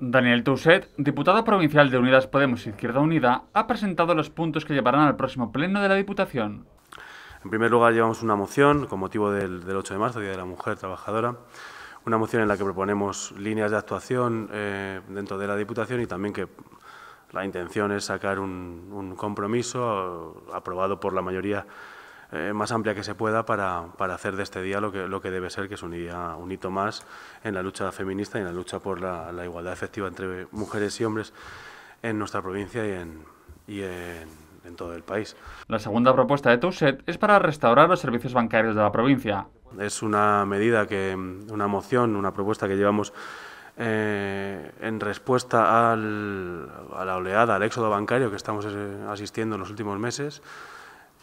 Daniel Tousset, diputado provincial de Unidas Podemos Izquierda Unida, ha presentado los puntos que llevarán al próximo pleno de la Diputación. En primer lugar, llevamos una moción con motivo del, 8 de marzo, Día de la Mujer Trabajadora, una moción en la que proponemos líneas de actuación eh, dentro de la Diputación y también que la intención es sacar un compromiso aprobado por la mayoría eh, más amplia que se pueda para, para, hacer de este día lo que, lo que debe ser, que es un, día, un hito más en la lucha feminista y en la lucha por la, la igualdad efectiva entre mujeres y hombres en nuestra provincia y en, y en, en todo el país. La segunda propuesta de Tousset es para restaurar los servicios bancarios de la provincia. Es una medida, que, una moción, una propuesta que llevamos eh, en respuesta al, a la oleada, al éxodo bancario que estamos eh, asistiendo en los últimos meses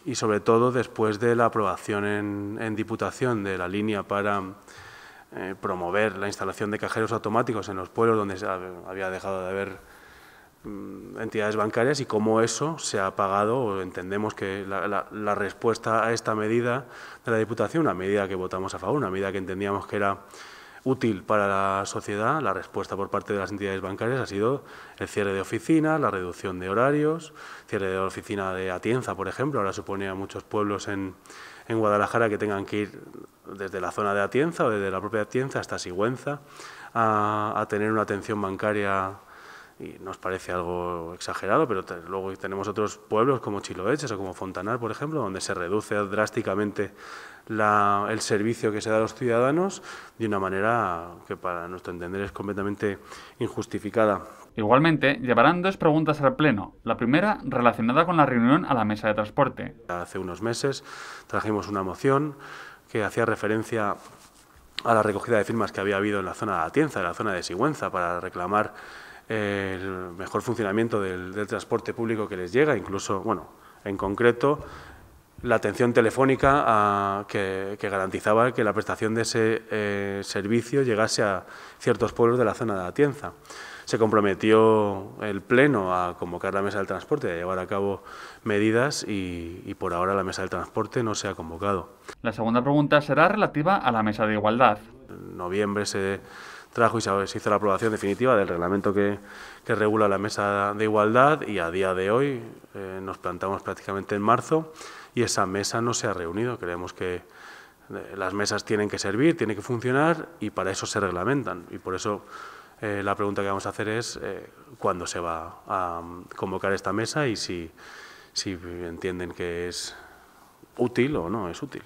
y sobre todo después de la aprobación en, Diputación de la línea para eh, promover la instalación de cajeros automáticos en los pueblos donde había dejado de haber mm, entidades bancarias y cómo eso se ha pagado, entendemos que la respuesta a esta medida de la Diputación, una medida que votamos a favor, una medida que entendíamos que era útil para la sociedad, la respuesta por parte de las entidades bancarias ha sido el cierre de oficinas, la reducción de horarios, cierre de oficina de Atienza, por ejemplo, ahora supone a muchos pueblos en, en Guadalajara que tengan que ir desde la zona de Atienza o desde la propia Atienza hasta Sigüenza a, a tener una atención bancaria y nos parece algo exagerado, pero luego tenemos otros pueblos como Chiloeches o como Fontanar, por ejemplo, donde se reduce drásticamente el servicio que se da a los ciudadanos de una manera que para nuestro entender es completamente injustificada. Igualmente, llevarán dos preguntas al Pleno. La primera, relacionada con la reunión a la mesa de transporte. Hace unos meses trajimos una moción que hacía referencia a la recogida de firmas que había habido en la zona de Atienza, en la zona de Sigüenza, para reclamar el mejor funcionamiento del, transporte público que les llega, incluso, bueno, en concreto, la atención telefónica a, que, garantizaba que la prestación de ese eh, servicio llegase a ciertos pueblos de la zona de Atienza. Se comprometió el Pleno a convocar la Mesa del Transporte, a llevar a cabo medidas y, y por ahora la Mesa del Transporte no se ha convocado. La segunda pregunta será relativa a la Mesa de Igualdad. En noviembre se trajo y se hizo la aprobación definitiva del reglamento que, que regula la mesa de igualdad y a día de hoy eh, nos plantamos prácticamente en marzo y esa mesa no se ha reunido. Creemos que eh, las mesas tienen que servir, tienen que funcionar y para eso se reglamentan. Y por eso eh, la pregunta que vamos a hacer es cuándo se va a convocar esta mesa y si, si entienden que es útil o no es útil.